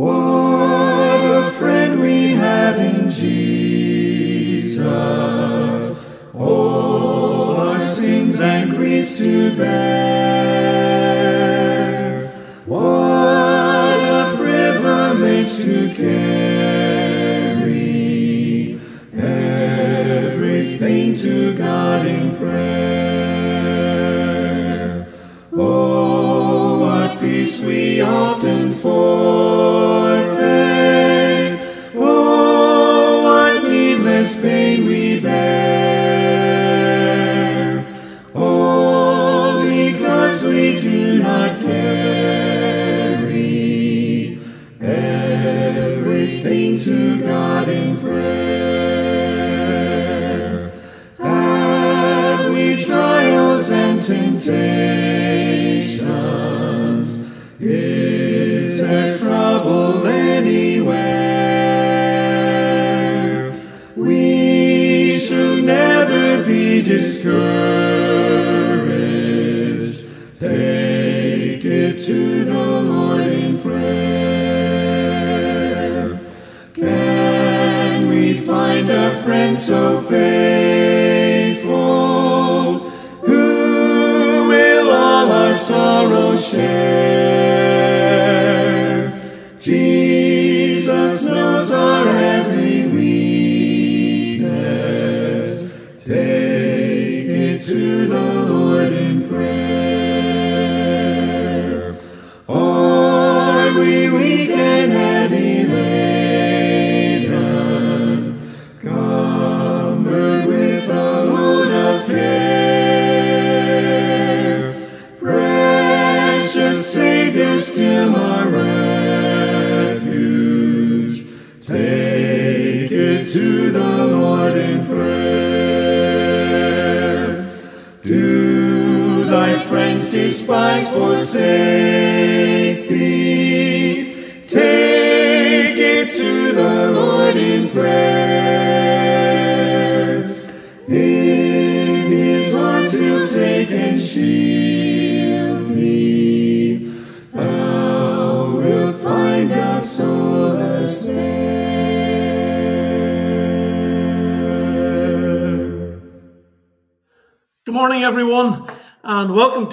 What a friend we have in Jesus, all our sins and griefs to bear.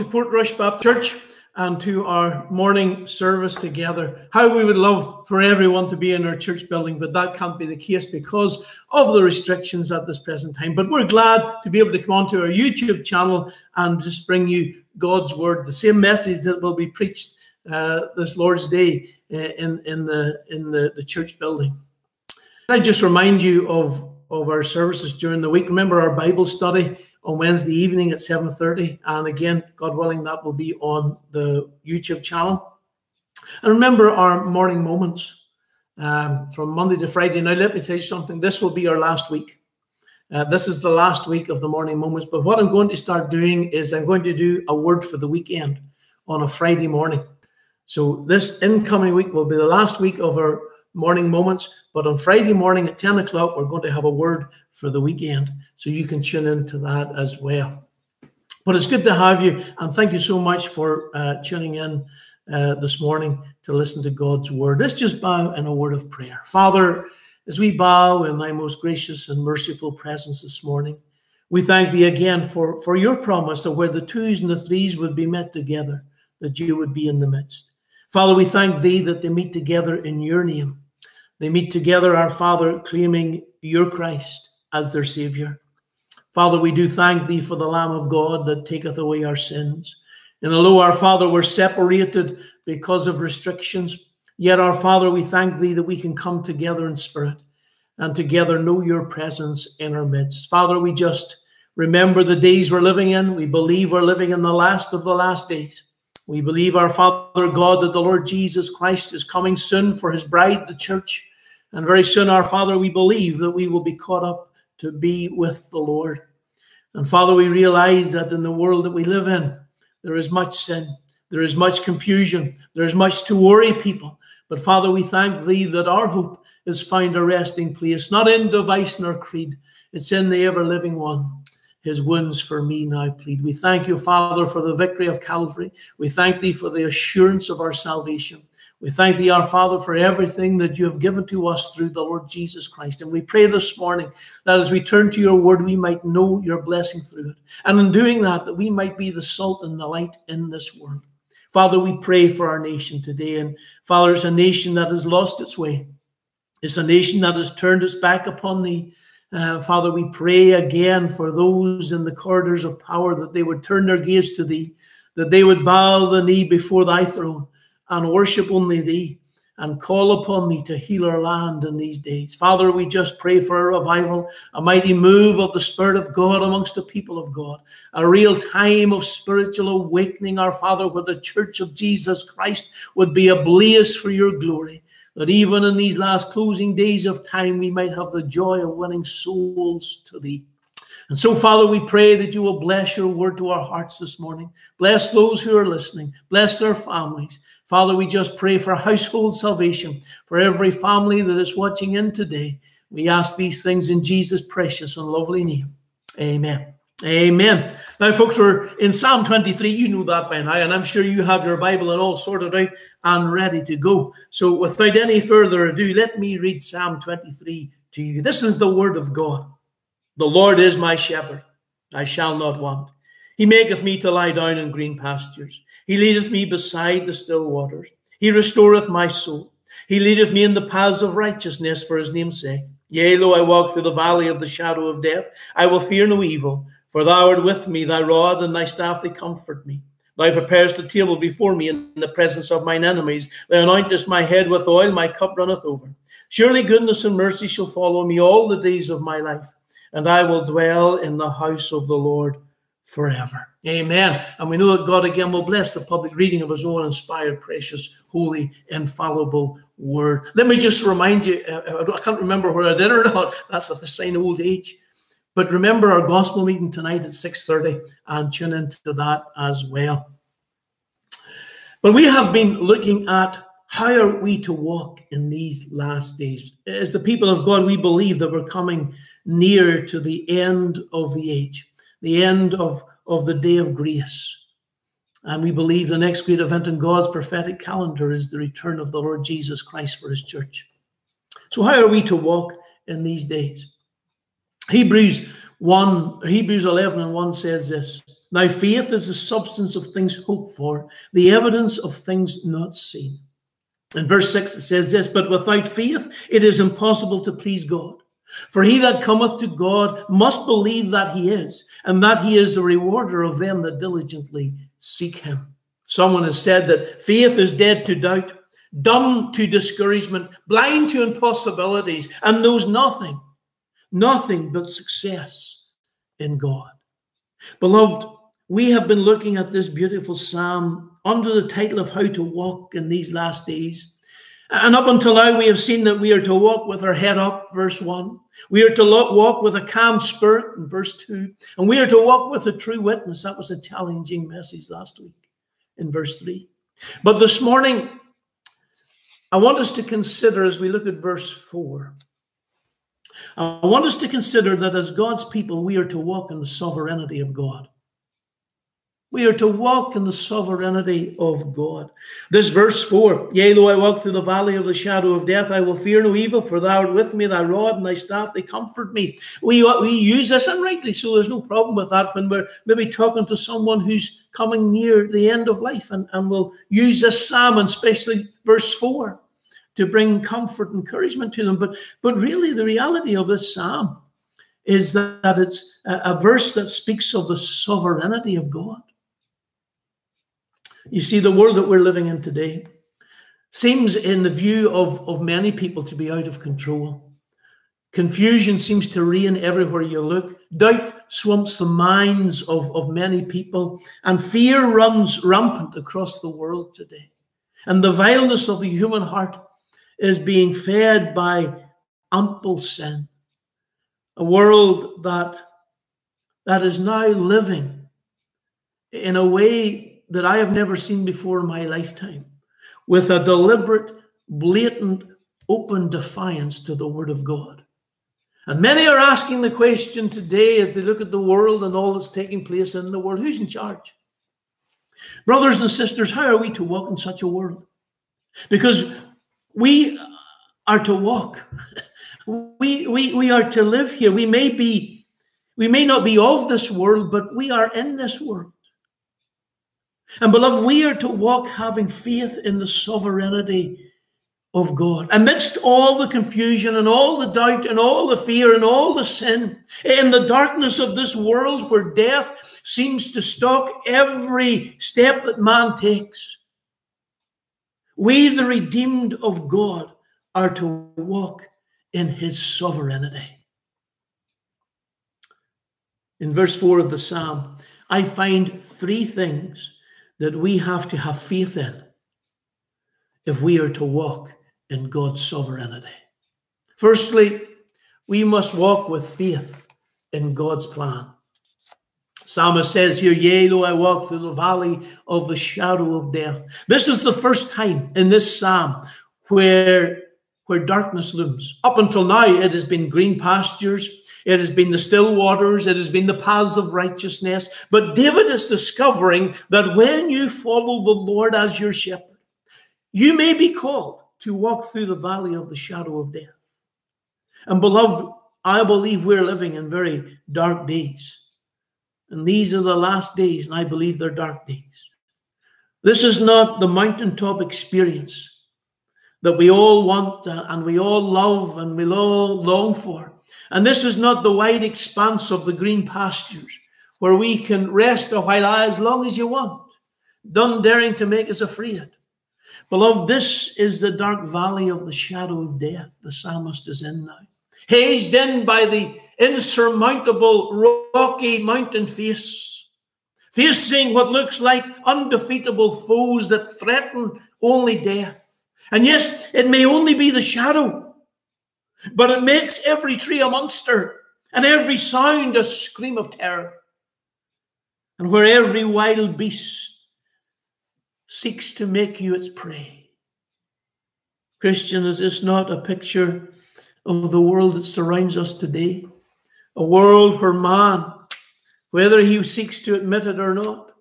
To Portrush Baptist Church and to our morning service together. How we would love for everyone to be in our church building, but that can't be the case because of the restrictions at this present time. But we're glad to be able to come onto our YouTube channel and just bring you God's word, the same message that will be preached uh, this Lord's Day uh, in in the in the, the church building. I just remind you of of our services during the week. Remember our Bible study on Wednesday evening at 7:30, and again, God willing, that will be on the YouTube channel. And remember our morning moments um, from Monday to Friday. Now, let me tell you something. This will be our last week. Uh, this is the last week of the morning moments. But what I'm going to start doing is I'm going to do a word for the weekend on a Friday morning. So this incoming week will be the last week of our morning moments. But on Friday morning at 10 o'clock, we're going to have a word for the weekend. So you can tune into that as well. But it's good to have you. And thank you so much for uh, tuning in uh, this morning to listen to God's word. Let's just bow in a word of prayer. Father, as we bow in thy most gracious and merciful presence this morning, we thank thee again for, for your promise that where the twos and the threes would be met together, that you would be in the midst. Father, we thank thee that they meet together in your name. They meet together, our Father, claiming your Christ as their Savior. Father, we do thank thee for the Lamb of God that taketh away our sins. And although our Father, we're separated because of restrictions, yet our Father, we thank thee that we can come together in spirit and together know your presence in our midst. Father, we just remember the days we're living in. We believe we're living in the last of the last days. We believe, our Father God, that the Lord Jesus Christ is coming soon for his bride, the church. And very soon, our Father, we believe that we will be caught up to be with the Lord. And Father, we realize that in the world that we live in, there is much sin, there is much confusion, there is much to worry people. But Father, we thank Thee that our hope is found a resting place, not in device nor creed, it's in the ever living one. His wounds for me now plead. We thank you, Father, for the victory of Calvary. We thank Thee for the assurance of our salvation. We thank thee, our Father, for everything that you have given to us through the Lord Jesus Christ. And we pray this morning that as we turn to your word, we might know your blessing through it. And in doing that, that we might be the salt and the light in this world. Father, we pray for our nation today. And Father, it's a nation that has lost its way. It's a nation that has turned its back upon thee. Uh, Father, we pray again for those in the corridors of power that they would turn their gaze to thee, that they would bow the knee before thy throne and worship only thee and call upon thee to heal our land in these days. Father, we just pray for a revival, a mighty move of the Spirit of God amongst the people of God, a real time of spiritual awakening, our Father, where the church of Jesus Christ would be ablaze for your glory. That even in these last closing days of time, we might have the joy of winning souls to thee. And so, Father, we pray that you will bless your word to our hearts this morning. Bless those who are listening. Bless their families. Father, we just pray for household salvation for every family that is watching in today. We ask these things in Jesus' precious and lovely name. Amen. Amen. Now, folks, we're in Psalm 23. You know that by now, and I'm sure you have your Bible and all sorted out and ready to go. So, without any further ado, let me read Psalm 23 to you. This is the word of God. The Lord is my shepherd, I shall not want. He maketh me to lie down in green pastures. He leadeth me beside the still waters. He restoreth my soul. He leadeth me in the paths of righteousness for his name's sake. Yea, though I walk through the valley of the shadow of death, I will fear no evil, for thou art with me, thy rod and thy staff, they comfort me. Thou preparest the table before me in the presence of mine enemies. Thou anointest my head with oil, my cup runneth over. Surely goodness and mercy shall follow me all the days of my life, and I will dwell in the house of the Lord forever. Amen. And we know that God again will bless the public reading of his own inspired, precious, holy, infallible word. Let me just remind you, uh, I can't remember where I did or not. That's a sign of old age. But remember our gospel meeting tonight at 6.30 and tune into that as well. But we have been looking at how are we to walk in these last days? As the people of God, we believe that we're coming near to the end of the age the end of, of the day of grace. And we believe the next great event in God's prophetic calendar is the return of the Lord Jesus Christ for his church. So, how are we to walk in these days? Hebrews 1, Hebrews 11 and 1 says this Now faith is the substance of things hoped for, the evidence of things not seen. In verse 6, it says this But without faith, it is impossible to please God. For he that cometh to God must believe that he is, and that he is the rewarder of them that diligently seek him. Someone has said that faith is dead to doubt, dumb to discouragement, blind to impossibilities, and knows nothing, nothing but success in God. Beloved, we have been looking at this beautiful psalm under the title of How to Walk in These Last Days. And up until now, we have seen that we are to walk with our head up, verse 1. We are to walk with a calm spirit, in verse 2. And we are to walk with a true witness. That was a challenging message last week, in verse 3. But this morning, I want us to consider as we look at verse 4. I want us to consider that as God's people, we are to walk in the sovereignty of God. We are to walk in the sovereignty of God. This verse 4 Yea, though I walk through the valley of the shadow of death, I will fear no evil, for thou art with me, thy rod and thy staff, they comfort me. We, we use this, and rightly so, there's no problem with that when we're maybe talking to someone who's coming near the end of life, and, and we'll use this psalm, and especially verse 4, to bring comfort and encouragement to them. But, but really, the reality of this psalm is that it's a, a verse that speaks of the sovereignty of God. You see, the world that we're living in today seems, in the view of, of many people, to be out of control. Confusion seems to reign everywhere you look. Doubt swamps the minds of, of many people, and fear runs rampant across the world today. And the vileness of the human heart is being fed by ample sin. A world that, that is now living in a way that I have never seen before in my lifetime, with a deliberate, blatant, open defiance to the Word of God. And many are asking the question today as they look at the world and all that's taking place in the world who's in charge? Brothers and sisters, how are we to walk in such a world? Because we are to walk. We, we, we are to live here. We may be, we may not be of this world, but we are in this world. And beloved, we are to walk having faith in the sovereignty of God. Amidst all the confusion and all the doubt and all the fear and all the sin, in the darkness of this world where death seems to stalk every step that man takes, we, the redeemed of God, are to walk in his sovereignty. In verse 4 of the psalm, I find three things that we have to have faith in if we are to walk in God's sovereignty. Firstly, we must walk with faith in God's plan. Psalmist says here, Yea, though I walk through the valley of the shadow of death. This is the first time in this psalm where, where darkness looms. Up until now, it has been green pastures, it has been the still waters, it has been the paths of righteousness. But David is discovering that when you follow the Lord as your shepherd, you may be called to walk through the valley of the shadow of death. And beloved, I believe we're living in very dark days. And these are the last days, and I believe they're dark days. This is not the mountaintop experience that we all want and we all love and we all long for. And this is not the wide expanse of the green pastures where we can rest a while as long as you want, none daring to make us afraid. Beloved, this is the dark valley of the shadow of death the psalmist is in now. Hazed in by the insurmountable rocky mountain face, facing what looks like undefeatable foes that threaten only death. And yes, it may only be the shadow, but it makes every tree a monster and every sound a scream of terror. And where every wild beast seeks to make you its prey. Christian, is this not a picture of the world that surrounds us today? A world where man, whether he seeks to admit it or not,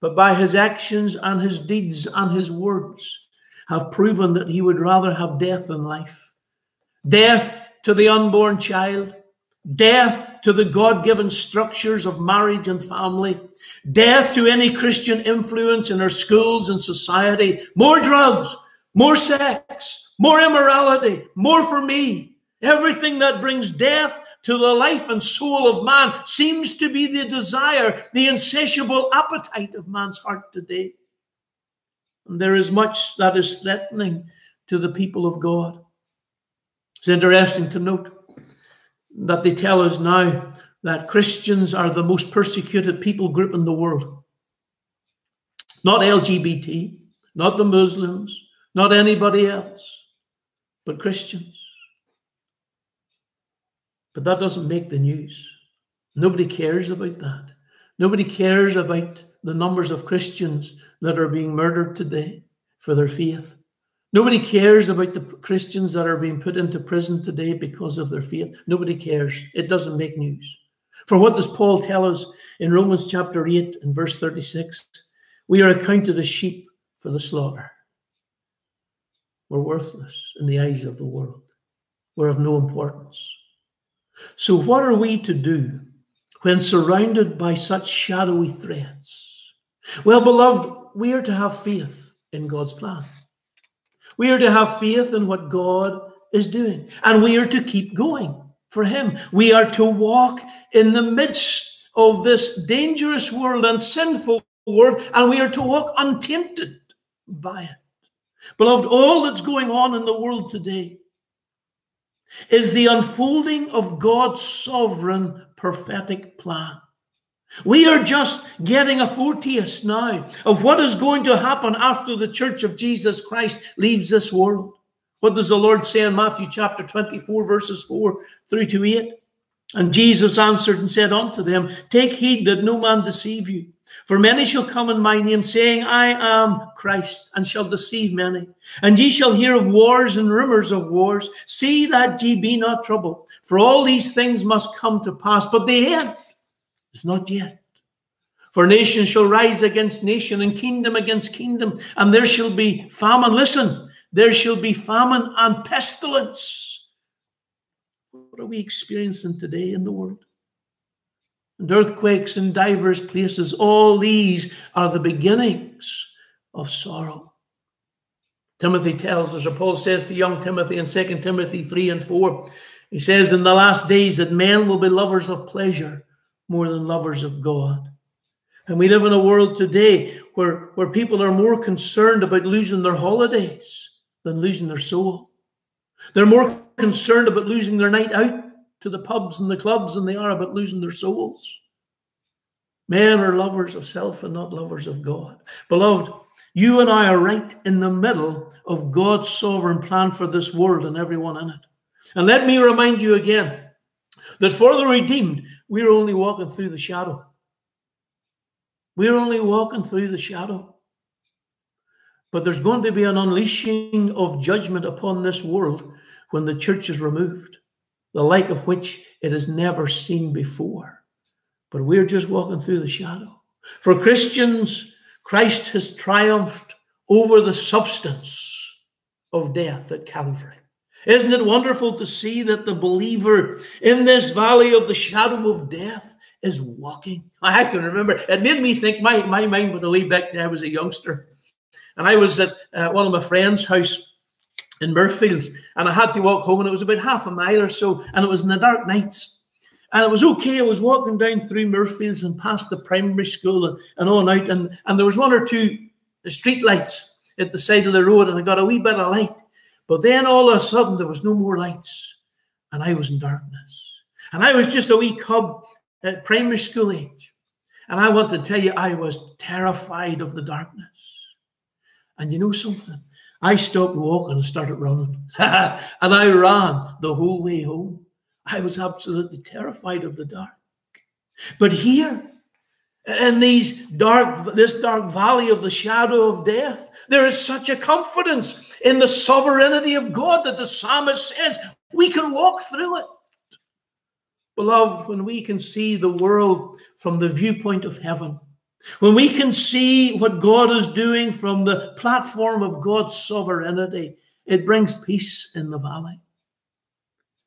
but by his actions and his deeds and his words, have proven that he would rather have death than life. Death to the unborn child, death to the God given structures of marriage and family, death to any Christian influence in our schools and society, more drugs, more sex, more immorality, more for me. Everything that brings death to the life and soul of man seems to be the desire, the insatiable appetite of man's heart today. And there is much that is threatening to the people of God. It's interesting to note that they tell us now that Christians are the most persecuted people group in the world. Not LGBT, not the Muslims, not anybody else, but Christians. But that doesn't make the news. Nobody cares about that. Nobody cares about the numbers of Christians that are being murdered today for their faith. Nobody cares about the Christians that are being put into prison today because of their faith. Nobody cares. It doesn't make news. For what does Paul tell us in Romans chapter 8 and verse 36? We are accounted as sheep for the slaughter. We're worthless in the eyes of the world. We're of no importance. So, what are we to do when surrounded by such shadowy threats? Well, beloved, we are to have faith in God's plan. We are to have faith in what God is doing, and we are to keep going for Him. We are to walk in the midst of this dangerous world and sinful world, and we are to walk untainted by it. Beloved, all that's going on in the world today is the unfolding of God's sovereign prophetic plan. We are just getting a foretaste now of what is going to happen after the church of Jesus Christ leaves this world. What does the Lord say in Matthew chapter 24, verses 4 through to 8? And Jesus answered and said unto them, Take heed that no man deceive you. For many shall come in my name, saying, I am Christ, and shall deceive many. And ye shall hear of wars and rumors of wars. See that ye be not troubled, for all these things must come to pass. But the end is not yet. For nation shall rise against nation, and kingdom against kingdom, and there shall be famine. Listen, there shall be famine and pestilence. What are we experiencing today in the world? And earthquakes in divers places. All these are the beginnings of sorrow. Timothy tells us, or Paul says to young Timothy in 2 Timothy 3 and 4, he says, In the last days that men will be lovers of pleasure more than lovers of God. And we live in a world today where, where people are more concerned about losing their holidays than losing their soul. They're more concerned about losing their night out to the pubs and the clubs than they are about losing their souls. Men are lovers of self and not lovers of God. Beloved, you and I are right in the middle of God's sovereign plan for this world and everyone in it. And let me remind you again that for the redeemed, we're only walking through the shadow. We're only walking through the shadow. But there's going to be an unleashing of judgment upon this world when the church is removed, the like of which it has never seen before. But we're just walking through the shadow. For Christians, Christ has triumphed over the substance of death at Calvary. Isn't it wonderful to see that the believer in this valley of the shadow of death is walking? I can remember, it made me think, my, my mind went away back to I was a youngster. And I was at uh, one of my friend's house in Murfields, and I had to walk home, and it was about half a mile or so, and it was in the dark nights. And it was okay. I was walking down through Murfields and past the primary school and, and on out, and, and there was one or two street lights at the side of the road, and I got a wee bit of light. But then all of a sudden there was no more lights, and I was in darkness. And I was just a wee cub at primary school age. And I want to tell you, I was terrified of the darkness. And you know something? I stopped walking and started running. and I ran the whole way home. I was absolutely terrified of the dark. But here, in these dark, this dark valley of the shadow of death, there is such a confidence in the sovereignty of God that the psalmist says we can walk through it. Beloved, when we can see the world from the viewpoint of heaven, when we can see what God is doing from the platform of God's sovereignty, it brings peace in the valley.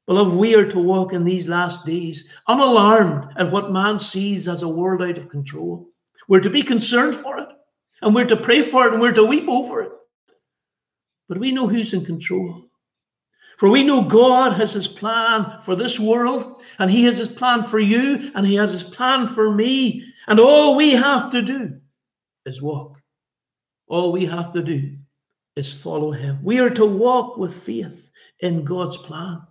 Beloved, we are to walk in these last days unalarmed at what man sees as a world out of control. We're to be concerned for it, and we're to pray for it, and we're to weep over it. But we know who's in control. For we know God has his plan for this world, and he has his plan for you, and he has his plan for me. And all we have to do is walk. All we have to do is follow him. We are to walk with faith in God's plan.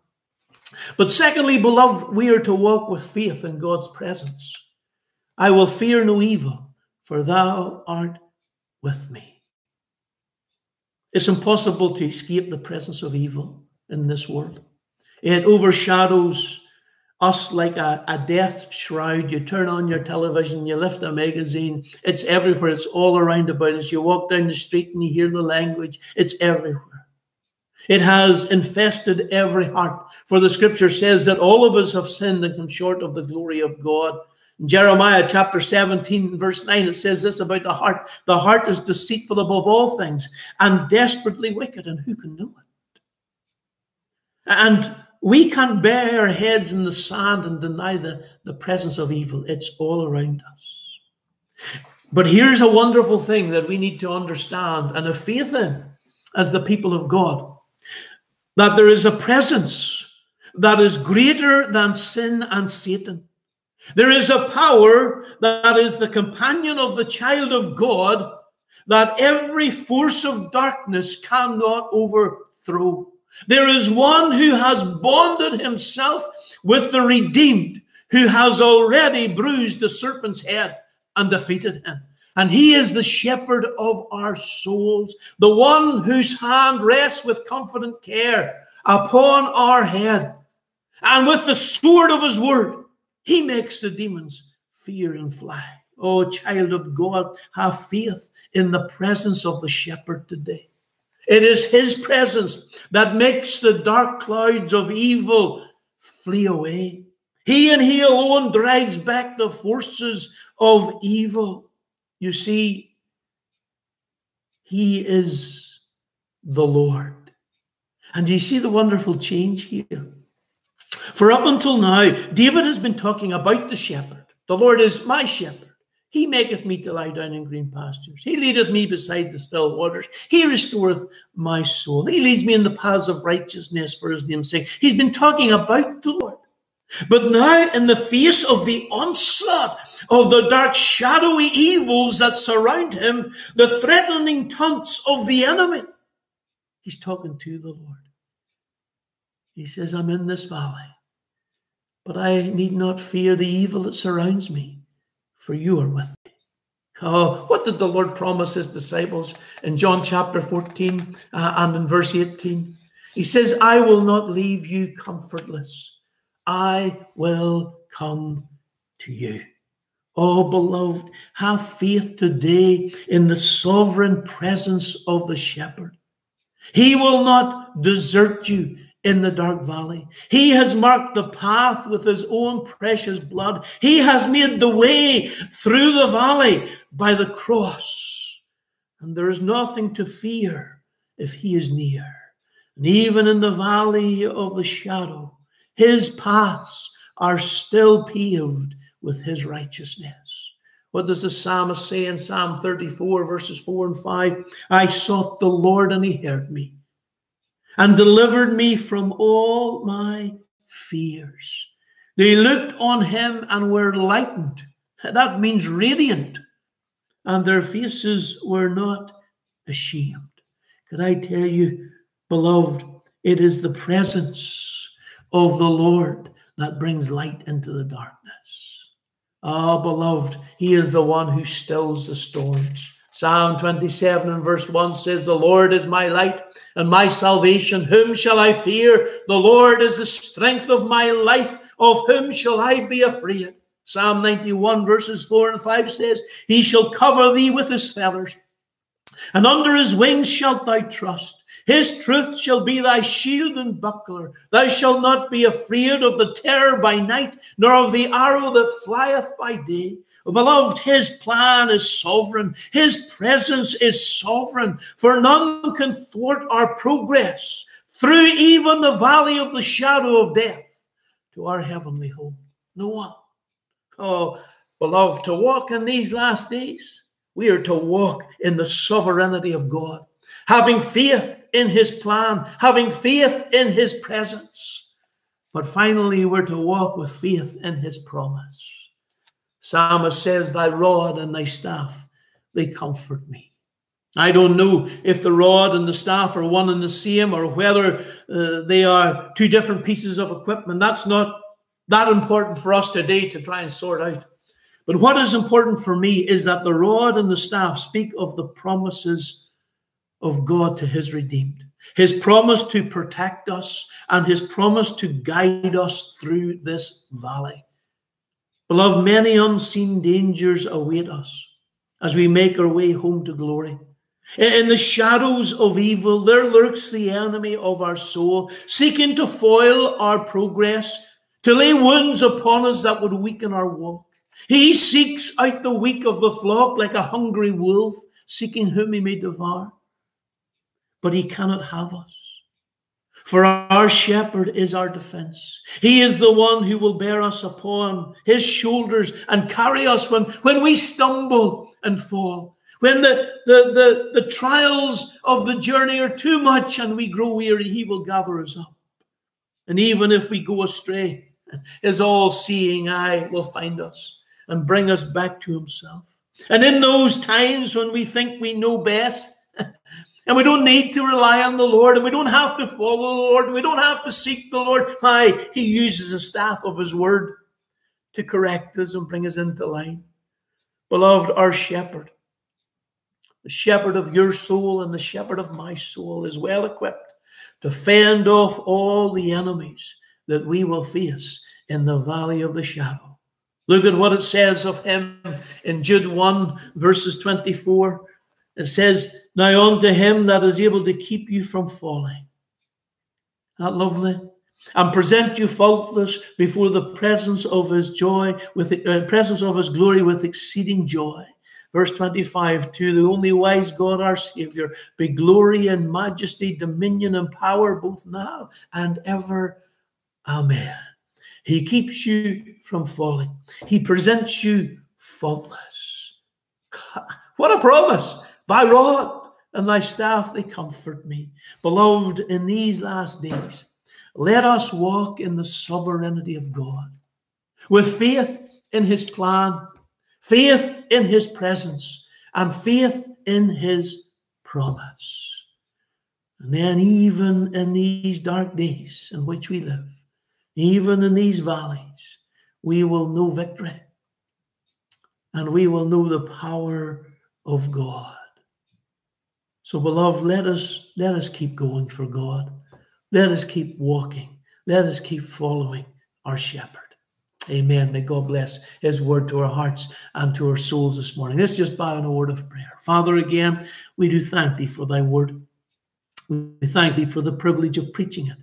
But secondly, beloved, we are to walk with faith in God's presence. I will fear no evil, for thou art with me. It's impossible to escape the presence of evil in this world. It overshadows us like a, a death shroud. You turn on your television, you lift a magazine, it's everywhere, it's all around about us. You walk down the street and you hear the language, it's everywhere. It has infested every heart. For the scripture says that all of us have sinned and come short of the glory of God. In Jeremiah chapter 17, verse 9, it says this about the heart The heart is deceitful above all things and desperately wicked, and who can know it? And we can't bury our heads in the sand and deny the, the presence of evil. It's all around us. But here's a wonderful thing that we need to understand and have faith in as the people of God that there is a presence that is greater than sin and Satan. There is a power that is the companion of the child of God that every force of darkness cannot overthrow. There is one who has bonded himself with the redeemed, who has already bruised the serpent's head and defeated him. And he is the shepherd of our souls, the one whose hand rests with confident care upon our head. And with the sword of his word, he makes the demons fear and fly. Oh, child of God, have faith in the presence of the shepherd today. It is his presence that makes the dark clouds of evil flee away. He and he alone drives back the forces of evil. You see, he is the Lord. And do you see the wonderful change here. For up until now, David has been talking about the shepherd. The Lord is my shepherd. He maketh me to lie down in green pastures. He leadeth me beside the still waters. He restoreth my soul. He leads me in the paths of righteousness for his name's sake. He's been talking about the Lord. But now, in the face of the onslaught of the dark, shadowy evils that surround him, the threatening taunts of the enemy, he's talking to the Lord. He says, I'm in this valley, but I need not fear the evil that surrounds me for you are with me. Oh, what did the Lord promise his disciples in John chapter 14 uh, and in verse 18? He says, I will not leave you comfortless. I will come to you. Oh, beloved, have faith today in the sovereign presence of the shepherd. He will not desert you in the dark valley. He has marked the path with his own precious blood. He has made the way through the valley by the cross. And there is nothing to fear if he is near. And even in the valley of the shadow, his paths are still paved with his righteousness. What does the psalmist say in Psalm 34, verses 4 and 5? I sought the Lord and he heard me and delivered me from all my fears. They looked on him and were lightened. That means radiant. And their faces were not ashamed. Can I tell you, beloved, it is the presence of the Lord that brings light into the darkness. Ah, oh, beloved, He is the one who stills the storms. Psalm 27 and verse 1 says, The Lord is my light and my salvation. Whom shall I fear? The Lord is the strength of my life. Of whom shall I be afraid? Psalm 91 verses 4 and 5 says, He shall cover thee with his feathers, and under his wings shalt thou trust. His truth shall be thy shield and buckler. Thou shalt not be afraid of the terror by night, nor of the arrow that flieth by day Beloved, his plan is sovereign. His presence is sovereign, for none can thwart our progress through even the valley of the shadow of death to our heavenly home. No one. Oh, beloved, to walk in these last days, we are to walk in the sovereignty of God, having faith in his plan, having faith in his presence. But finally, we're to walk with faith in his promise. Psalmist says, Thy rod and thy staff, they comfort me. I don't know if the rod and the staff are one and the same or whether uh, they are two different pieces of equipment. That's not that important for us today to try and sort out. But what is important for me is that the rod and the staff speak of the promises of God to his redeemed, his promise to protect us, and his promise to guide us through this valley. Beloved, many unseen dangers await us as we make our way home to glory. In the shadows of evil, there lurks the enemy of our soul, seeking to foil our progress, to lay wounds upon us that would weaken our walk. He seeks out the weak of the flock like a hungry wolf, seeking whom he may devour. But he cannot have us. For our shepherd is our defense. He is the one who will bear us upon his shoulders and carry us when, when we stumble and fall. When the, the, the, the trials of the journey are too much and we grow weary, he will gather us up. And even if we go astray, his all seeing eye will find us and bring us back to himself. And in those times when we think we know best, and we don't need to rely on the Lord, and we don't have to follow the Lord, and we don't have to seek the Lord. Why? He uses the staff of His word to correct us and bring us into line. Beloved, our shepherd, the shepherd of your soul and the shepherd of my soul, is well equipped to fend off all the enemies that we will face in the valley of the shadow. Look at what it says of him in Jude 1, verses 24. It says, Now unto him that is able to keep you from falling. That lovely? And present you faultless before the presence of his joy, with the uh, presence of his glory with exceeding joy. Verse 25 To the only wise God, our Savior, be glory and majesty, dominion and power, both now and ever. Amen. He keeps you from falling, He presents you faultless. what a promise! Thy rod and thy staff, they comfort me. Beloved, in these last days, let us walk in the sovereignty of God with faith in his plan, faith in his presence, and faith in his promise. And then, even in these dark days in which we live, even in these valleys, we will know victory and we will know the power of God. So, beloved, let us let us keep going for God. Let us keep walking. Let us keep following our shepherd. Amen. May God bless his word to our hearts and to our souls this morning. Let's just bow in a word of prayer. Father, again, we do thank thee for thy word. We thank thee for the privilege of preaching it.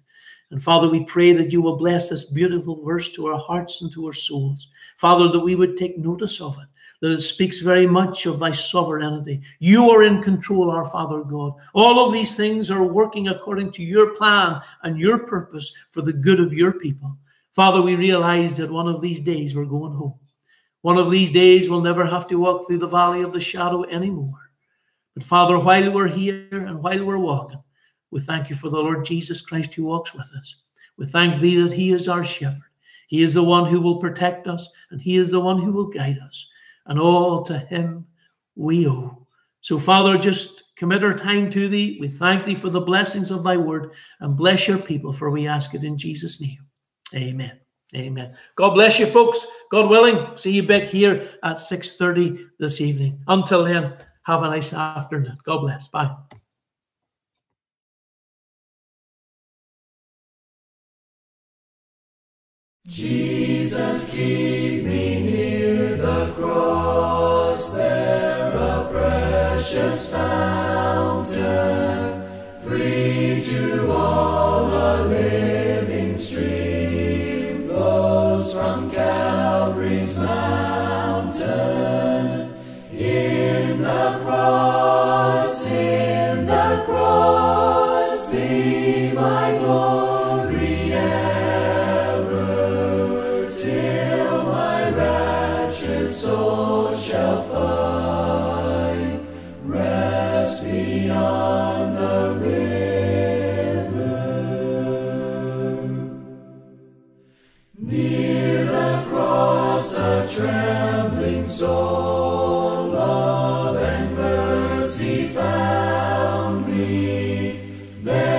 And Father, we pray that you will bless this beautiful verse to our hearts and to our souls. Father, that we would take notice of it that it speaks very much of thy sovereignty. You are in control, our Father God. All of these things are working according to your plan and your purpose for the good of your people. Father, we realize that one of these days we're going home. One of these days we'll never have to walk through the valley of the shadow anymore. But Father, while we're here and while we're walking, we thank you for the Lord Jesus Christ who walks with us. We thank thee that he is our shepherd. He is the one who will protect us and he is the one who will guide us. And all to him we owe. So, Father, just commit our time to thee. We thank thee for the blessings of thy word and bless your people, for we ask it in Jesus' name. Amen. Amen. God bless you, folks. God willing, see you back here at 6.30 this evening. Until then, have a nice afternoon. God bless. Bye. Jesus, keep me There